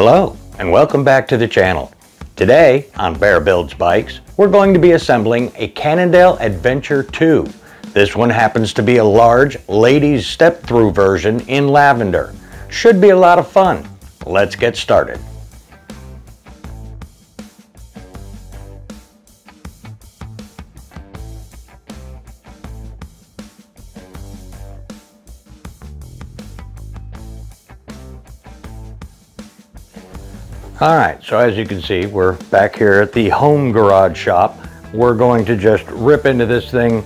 Hello and welcome back to the channel. Today on Behr Builds Bikes, we're going to be assembling a Cannondale Adventure 2. This one happens to be a large ladies step-through version in lavender. Should be a lot of fun. Let's get started. All right, so as you can see, we're back here at the home garage shop. We're going to just rip into this thing,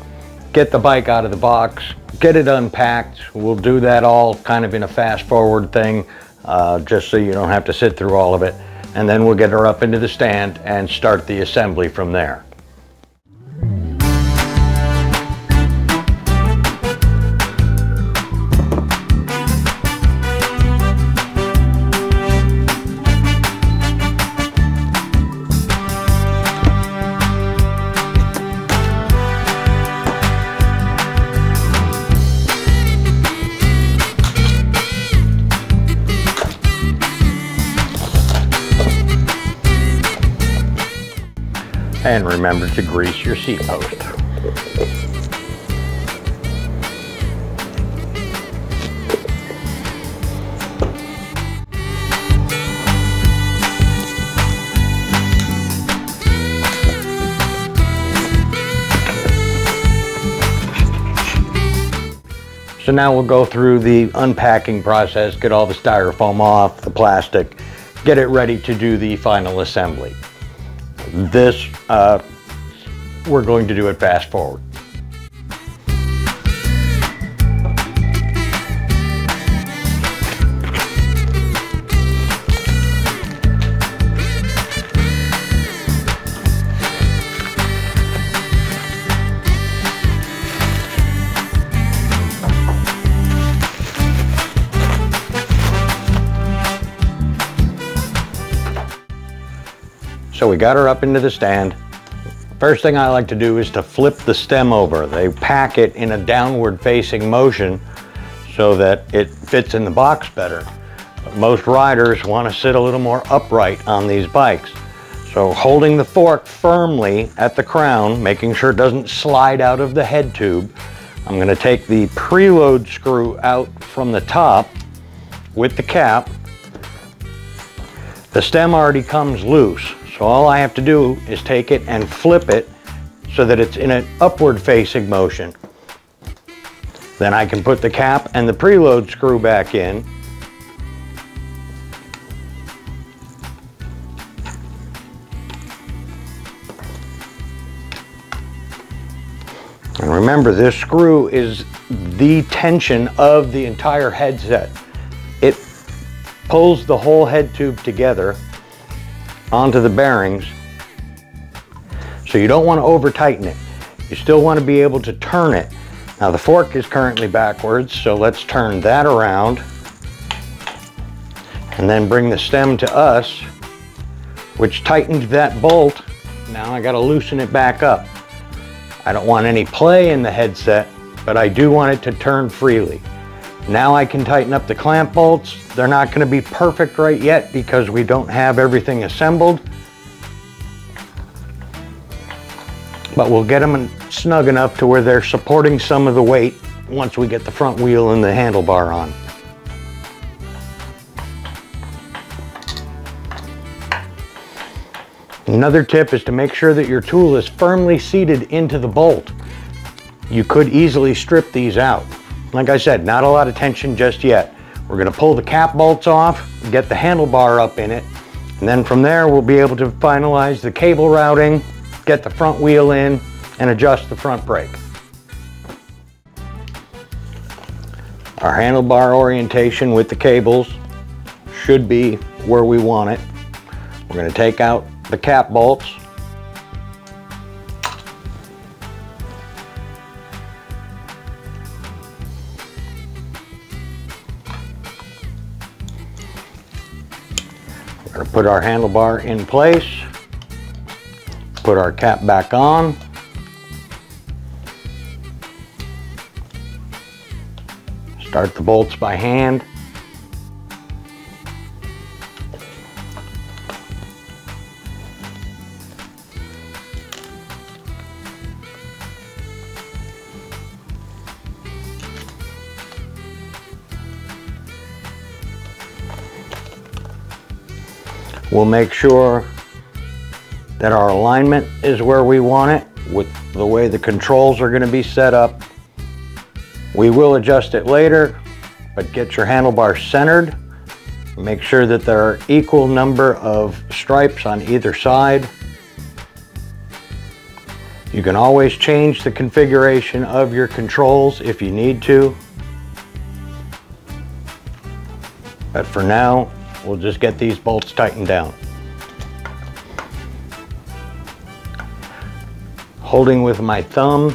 get the bike out of the box, get it unpacked. We'll do that all kind of in a fast forward thing, uh, just so you don't have to sit through all of it. And then we'll get her up into the stand and start the assembly from there. Remember to grease your seat post. So now we'll go through the unpacking process, get all the styrofoam off, the plastic, get it ready to do the final assembly. This, uh, we're going to do it fast forward. So we got her up into the stand. First thing I like to do is to flip the stem over. They pack it in a downward facing motion so that it fits in the box better. But most riders want to sit a little more upright on these bikes. So holding the fork firmly at the crown, making sure it doesn't slide out of the head tube, I'm going to take the preload screw out from the top with the cap. The stem already comes loose, so all I have to do is take it and flip it so that it's in an upward facing motion. Then I can put the cap and the preload screw back in. And remember, this screw is the tension of the entire headset. It pulls the whole head tube together onto the bearings. So you don't want to over tighten it. You still want to be able to turn it. Now the fork is currently backwards, so let's turn that around and then bring the stem to us, which tightened that bolt. Now I got to loosen it back up. I don't want any play in the headset, but I do want it to turn freely. Now I can tighten up the clamp bolts. They're not going to be perfect right yet because we don't have everything assembled. But we'll get them snug enough to where they're supporting some of the weight once we get the front wheel and the handlebar on. Another tip is to make sure that your tool is firmly seated into the bolt. You could easily strip these out. Like I said, not a lot of tension just yet. We're gonna pull the cap bolts off, get the handlebar up in it, and then from there we'll be able to finalize the cable routing, get the front wheel in, and adjust the front brake. Our handlebar orientation with the cables should be where we want it. We're gonna take out the cap bolts put our handlebar in place, put our cap back on. Start the bolts by hand. We'll make sure that our alignment is where we want it with the way the controls are going to be set up. We will adjust it later, but get your handlebar centered. Make sure that there are equal number of stripes on either side. You can always change the configuration of your controls if you need to. But for now, we'll just get these bolts tightened down. Holding with my thumb,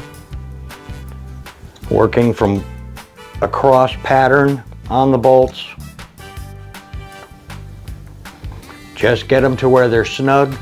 working from a cross pattern on the bolts. Just get them to where they're snug.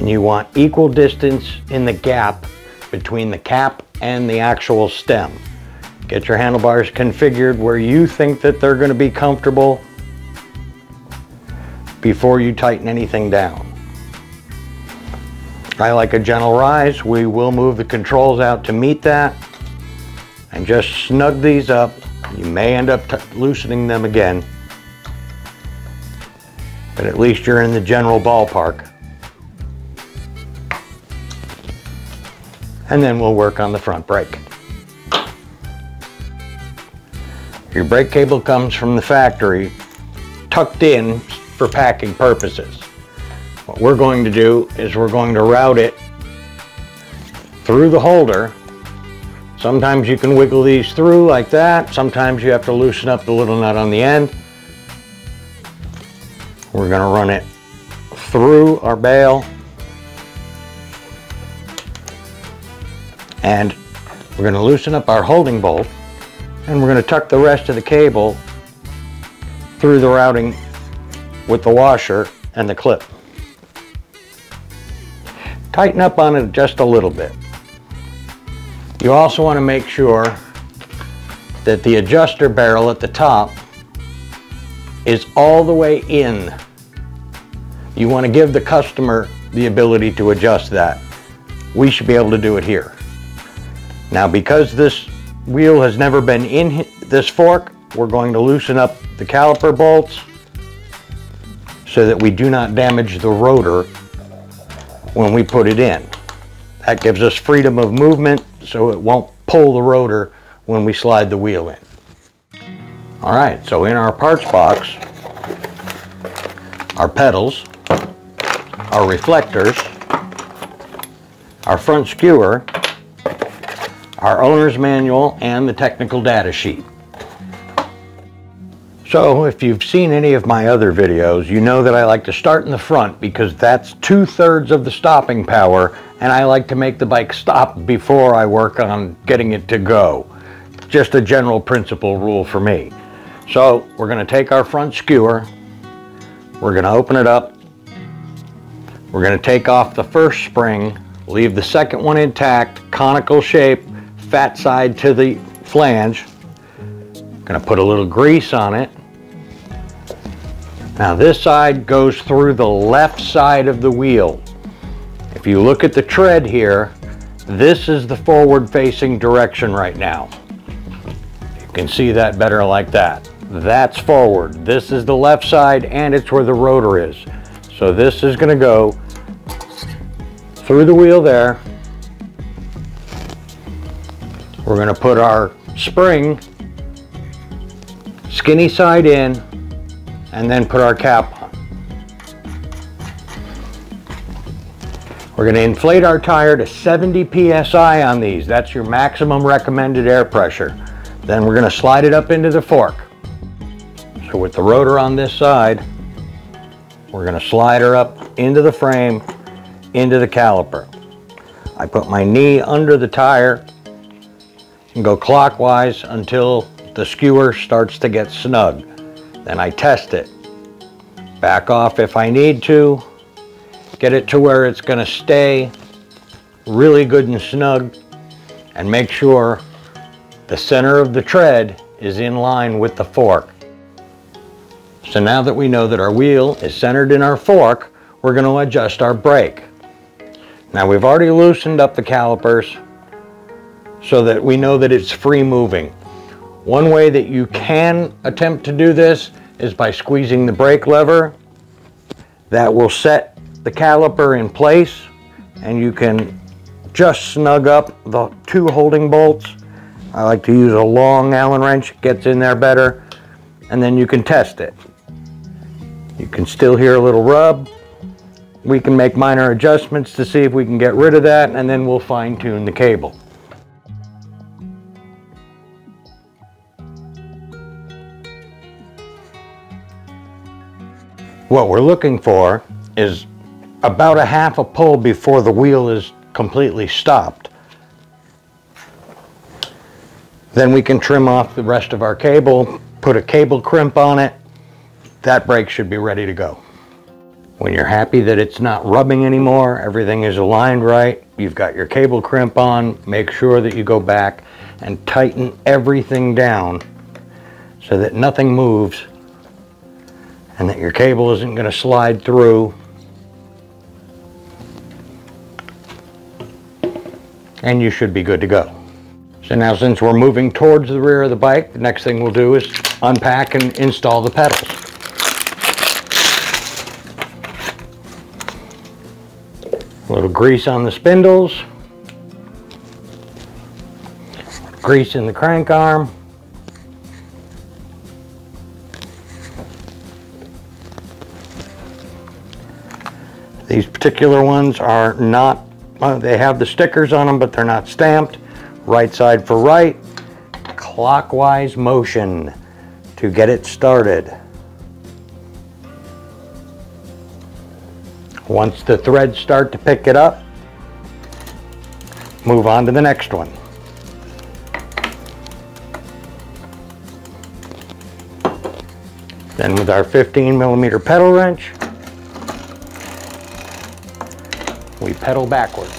And you want equal distance in the gap between the cap and the actual stem. Get your handlebars configured where you think that they're going to be comfortable before you tighten anything down. I like a gentle rise. We will move the controls out to meet that and just snug these up. You may end up loosening them again, but at least you're in the general ballpark. And then we'll work on the front brake. Your brake cable comes from the factory tucked in for packing purposes. What we're going to do is we're going to route it through the holder. Sometimes you can wiggle these through like that. Sometimes you have to loosen up the little nut on the end. We're going to run it through our bail And we're going to loosen up our holding bolt and we're going to tuck the rest of the cable through the routing with the washer and the clip. Tighten up on it just a little bit. You also want to make sure that the adjuster barrel at the top is all the way in. You want to give the customer the ability to adjust that. We should be able to do it here. Now because this wheel has never been in this fork, we're going to loosen up the caliper bolts so that we do not damage the rotor when we put it in. That gives us freedom of movement so it won't pull the rotor when we slide the wheel in. All right, so in our parts box, our pedals, our reflectors, our front skewer, our owner's manual, and the technical data sheet. So if you've seen any of my other videos, you know that I like to start in the front because that's two-thirds of the stopping power and I like to make the bike stop before I work on getting it to go. Just a general principle rule for me. So we're going to take our front skewer, we're going to open it up, we're going to take off the first spring, leave the second one intact, conical shape, fat side to the flange. Gonna put a little grease on it. Now this side goes through the left side of the wheel. If you look at the tread here, this is the forward facing direction right now. You can see that better like that. That's forward. This is the left side and it's where the rotor is. So this is gonna go through the wheel there we're going to put our spring skinny side in and then put our cap on. We're going to inflate our tire to 70 psi on these. That's your maximum recommended air pressure. Then we're going to slide it up into the fork. So with the rotor on this side, we're going to slide her up into the frame, into the caliper. I put my knee under the tire and go clockwise until the skewer starts to get snug. Then I test it. Back off if I need to. Get it to where it's going to stay really good and snug and make sure the center of the tread is in line with the fork. So now that we know that our wheel is centered in our fork, we're going to adjust our brake. Now we've already loosened up the calipers so that we know that it's free moving. One way that you can attempt to do this is by squeezing the brake lever. That will set the caliper in place and you can just snug up the two holding bolts. I like to use a long Allen wrench, it gets in there better, and then you can test it. You can still hear a little rub. We can make minor adjustments to see if we can get rid of that, and then we'll fine tune the cable. What we're looking for is about a half a pull before the wheel is completely stopped. Then we can trim off the rest of our cable, put a cable crimp on it. That brake should be ready to go. When you're happy that it's not rubbing anymore, everything is aligned right, you've got your cable crimp on, make sure that you go back and tighten everything down so that nothing moves and that your cable isn't going to slide through and you should be good to go. So now since we're moving towards the rear of the bike, the next thing we'll do is unpack and install the pedals. A little grease on the spindles, grease in the crank arm, particular ones are not uh, they have the stickers on them, but they're not stamped. Right side for right, clockwise motion to get it started. Once the threads start to pick it up, move on to the next one. Then with our 15 millimeter pedal wrench, we pedal backwards.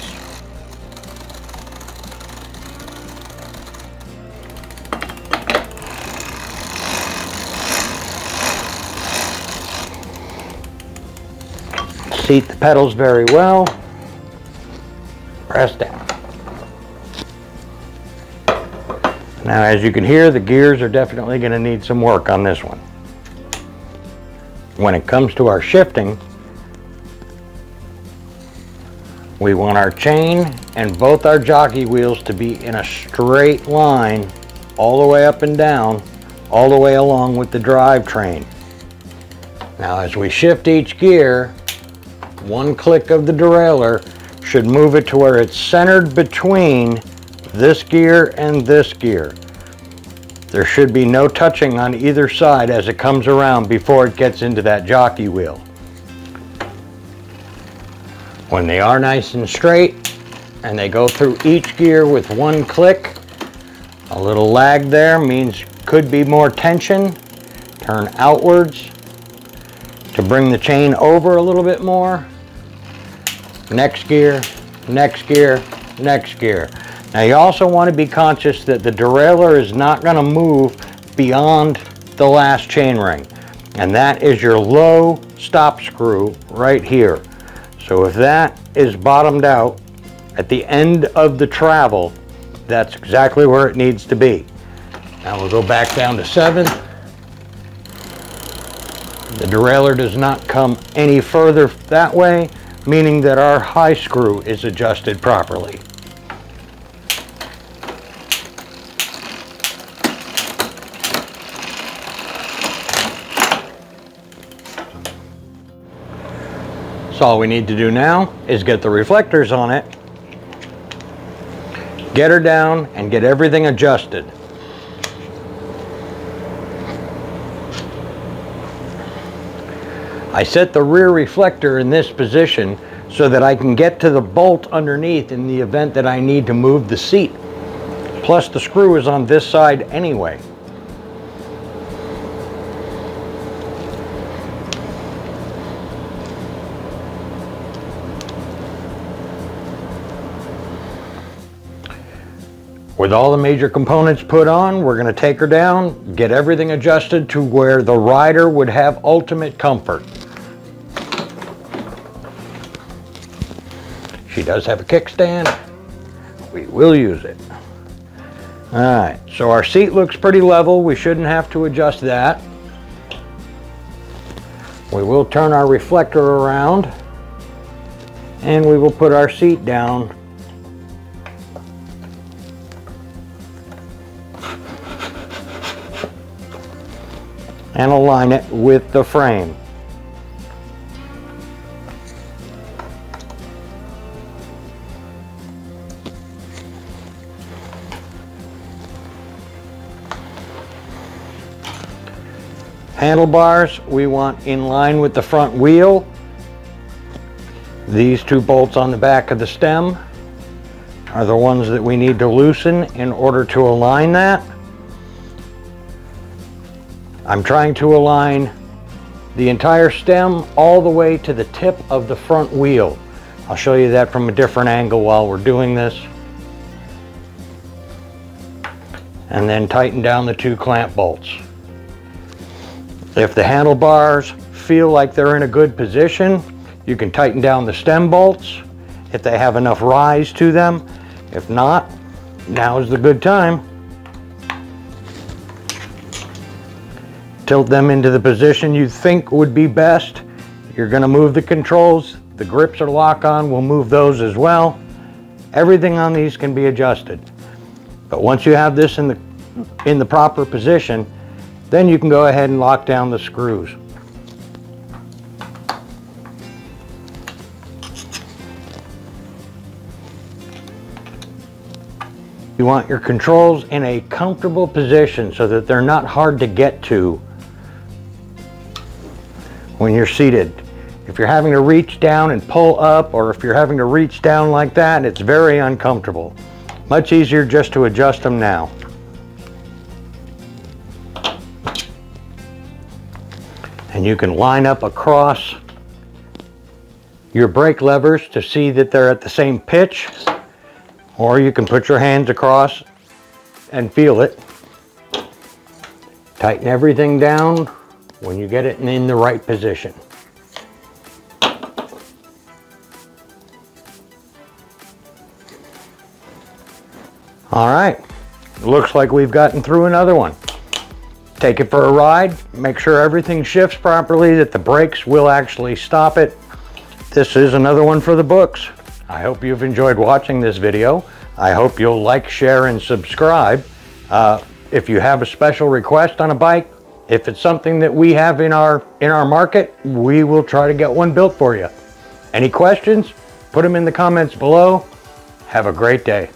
Seat the pedals very well. Press down. Now as you can hear, the gears are definitely going to need some work on this one. When it comes to our shifting, We want our chain and both our jockey wheels to be in a straight line all the way up and down, all the way along with the drivetrain. Now as we shift each gear, one click of the derailleur should move it to where it's centered between this gear and this gear. There should be no touching on either side as it comes around before it gets into that jockey wheel. When they are nice and straight and they go through each gear with one click, a little lag there means could be more tension. Turn outwards to bring the chain over a little bit more. Next gear, next gear, next gear. Now you also want to be conscious that the derailleur is not going to move beyond the last chain ring. And that is your low stop screw right here. So if that is bottomed out at the end of the travel, that's exactly where it needs to be. Now we'll go back down to seven. The derailleur does not come any further that way, meaning that our high screw is adjusted properly. So all we need to do now is get the reflectors on it, get her down, and get everything adjusted. I set the rear reflector in this position so that I can get to the bolt underneath in the event that I need to move the seat. Plus the screw is on this side anyway. With all the major components put on, we're gonna take her down, get everything adjusted to where the rider would have ultimate comfort. She does have a kickstand. We will use it. All right, so our seat looks pretty level. We shouldn't have to adjust that. We will turn our reflector around and we will put our seat down and align it with the frame. Handlebars we want in line with the front wheel. These two bolts on the back of the stem are the ones that we need to loosen in order to align that. I'm trying to align the entire stem all the way to the tip of the front wheel. I'll show you that from a different angle while we're doing this. And then tighten down the two clamp bolts. If the handlebars feel like they're in a good position, you can tighten down the stem bolts if they have enough rise to them. If not, now is the good time. Tilt them into the position you think would be best. You're gonna move the controls. The grips are lock on, we'll move those as well. Everything on these can be adjusted. But once you have this in the, in the proper position, then you can go ahead and lock down the screws. You want your controls in a comfortable position so that they're not hard to get to when you're seated. If you're having to reach down and pull up or if you're having to reach down like that, it's very uncomfortable. Much easier just to adjust them now. and you can line up across your brake levers to see that they're at the same pitch or you can put your hands across and feel it. Tighten everything down when you get it in the right position. All right, looks like we've gotten through another one. Take it for a ride, make sure everything shifts properly, that the brakes will actually stop it. This is another one for the books. I hope you've enjoyed watching this video. I hope you'll like, share, and subscribe. Uh, if you have a special request on a bike, if it's something that we have in our, in our market, we will try to get one built for you. Any questions? Put them in the comments below. Have a great day.